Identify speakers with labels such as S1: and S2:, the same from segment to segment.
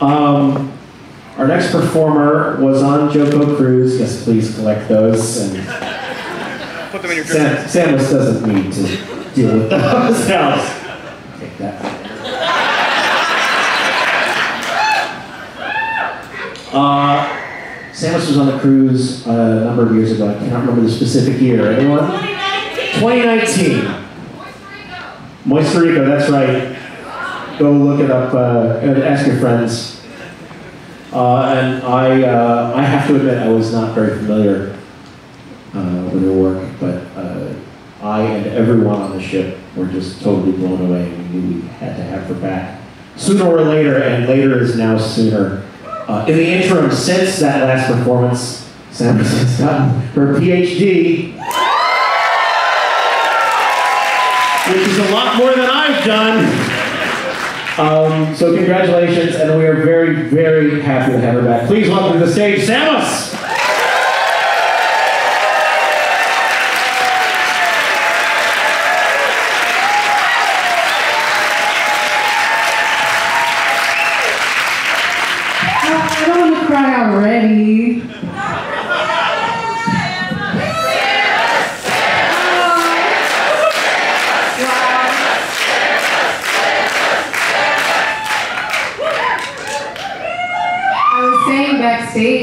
S1: Um, our next performer was on JoCo Cruise. Yes, please collect those. And
S2: Put them in your
S1: Sam, Sammus doesn't need to deal with those now. Take that. Uh, Sammus was on the cruise uh, a number of years ago. I cannot remember the specific year. Anyone? 2019. Moist Rico, that's right. Go look it up uh, ask your friends. Uh, and I, uh, I have to admit, I was not very familiar uh, with her work, but uh, I and everyone on the ship were just totally blown away. We knew we had to have her back sooner or later, and later is now sooner. Uh, in the interim, since that last performance, Sam has gotten her PhD, which is a lot more than I've done. Um, so congratulations, and we are very, very happy to have her back. Please welcome to the stage,
S3: Sammus!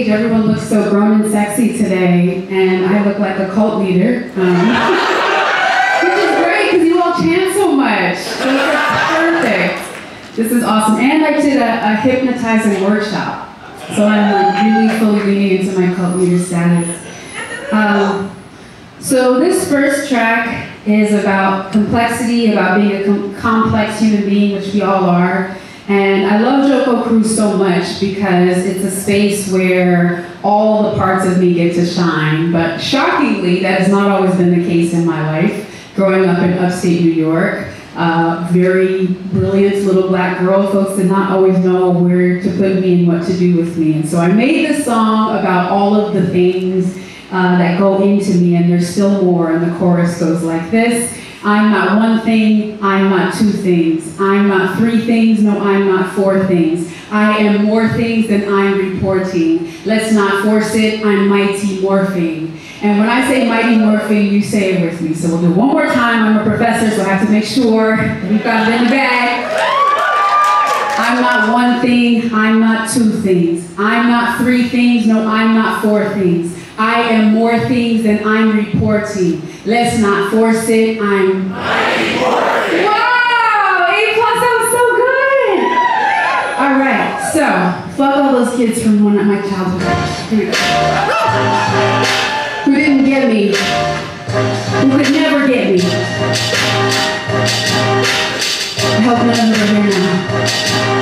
S3: Backstage, everyone looks so grown and sexy today, and I look like a cult leader. Um, which is great because you all chant so much. So perfect. This is awesome. And I did a, a hypnotizing workshop. So I'm like really fully leaning into my cult leader status. Um, so this first track is about complexity, about being a com- complex human being, which we all are. And I love JoCo Cruise so much because it's a space where all the parts of me get to shine. But shockingly, that has not always been the case in my life. Growing up in upstate New York, uh, very brilliant little black girl. Folks did not always know where to put me and what to do with me. And so I made this song about all of the things uh, that go into me, and there's still more. And the chorus goes like this I'm not one thing, I'm not two things. I'm not three things, no, I'm not four things. I am more things than I'm reporting. Let's not force it, I'm mighty morphing. And when I say mighty morphing, you say it with me. So we'll do one more time. I'm a professor, so I have to make sure we've got it in the bag. I'm not one thing, I'm not two things. I'm not three things, no, I'm not four things. I am more things than I'm reporting. Let's not force it, I'm. Wow! A plus, was so good! Alright, so, fuck all those kids from one of my childhood. Who didn't get me. Who could never get me. I hope none of them are here now.